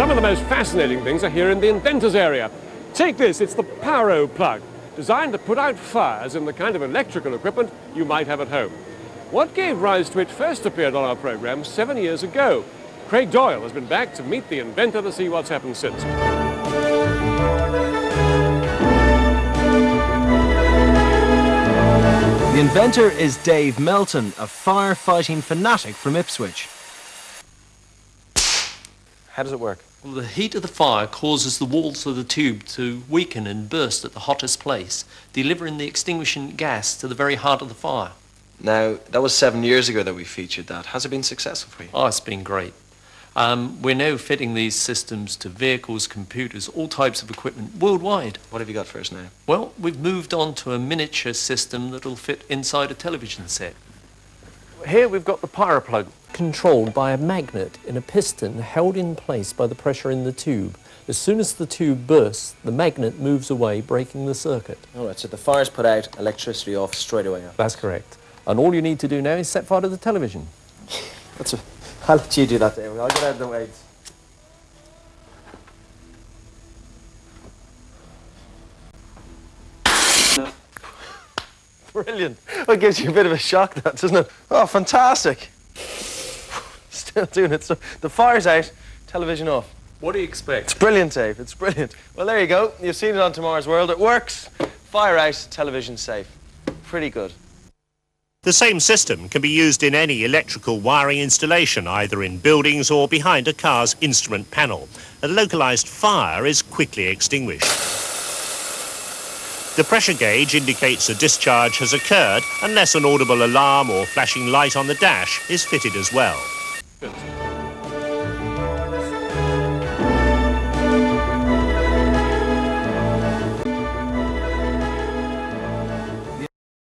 Some of the most fascinating things are here in the inventors area. Take this, it's the Pyro plug, designed to put out fires in the kind of electrical equipment you might have at home. What gave rise to it first appeared on our program seven years ago. Craig Doyle has been back to meet the inventor to see what's happened since. The inventor is Dave Melton, a firefighting fanatic from Ipswich. How does it work? Well, the heat of the fire causes the walls of the tube to weaken and burst at the hottest place, delivering the extinguishing gas to the very heart of the fire. Now, that was seven years ago that we featured that. Has it been successful for you? Oh, it's been great. Um, we're now fitting these systems to vehicles, computers, all types of equipment worldwide. What have you got for us now? Well, we've moved on to a miniature system that'll fit inside a television set. Here we've got the pyroplug, controlled by a magnet in a piston held in place by the pressure in the tube. As soon as the tube bursts, the magnet moves away, breaking the circuit. All right, so the fire's put out, electricity off straight away. That's correct. And all you need to do now is set fire to the television. That's a, I'll let you do that, Dave. I'll get out of the way. Brilliant. Well, it gives you a bit of a shock, that, doesn't it? Oh, fantastic. Still doing it. So the fire's out, television off. What do you expect? It's brilliant, Dave. It's brilliant. Well, there you go. You've seen it on Tomorrow's World. It works. Fire out, television safe. Pretty good. The same system can be used in any electrical wiring installation, either in buildings or behind a car's instrument panel. A localized fire is quickly extinguished. The pressure gauge indicates a discharge has occurred unless an audible alarm or flashing light on the dash is fitted as well. Good.